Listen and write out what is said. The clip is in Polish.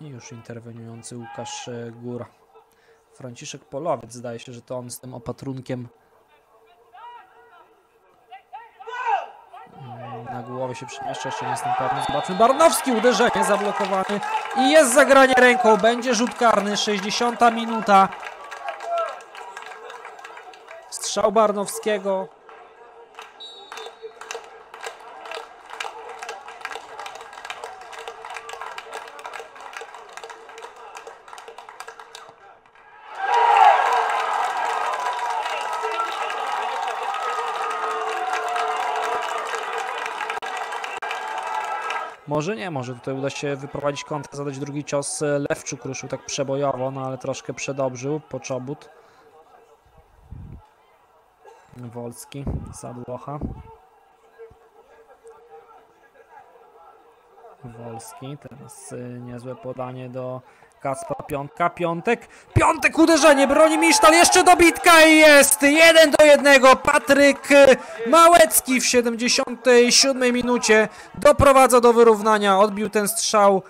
I już interweniujący Łukasz e, Góra. Franciszek Polowiec, zdaje się, że to on z tym opatrunkiem Mm, na głowie się przemieszcza, jeszcze nie jestem pewny. Zobaczmy, Barnowski uderzenie zablokowany i jest zagranie ręką, będzie rzut karny, 60 minuta. Strzał Barnowskiego. Może nie, może tutaj uda się wyprowadzić kontrę, zadać drugi cios. Lewczuk ruszył tak przebojowo, no ale troszkę przedobrzył. Poczobut. Wolski, Sadłocha. Wolski, teraz y, niezłe podanie do Kacpa Piątka, Piątek, Piątek uderzenie, broni Misztal, jeszcze dobitka i jest, jeden do jednego, Patryk Małecki w 77 minucie doprowadza do wyrównania, odbił ten strzał